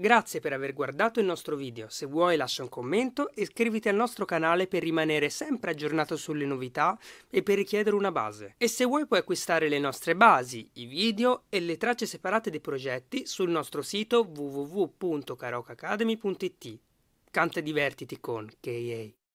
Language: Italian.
Grazie per aver guardato il nostro video, se vuoi lascia un commento e iscriviti al nostro canale per rimanere sempre aggiornato sulle novità e per richiedere una base. E se vuoi puoi acquistare le nostre basi, i video e le tracce separate dei progetti sul nostro sito www.karaokeacademy.it. Canta e divertiti con KA.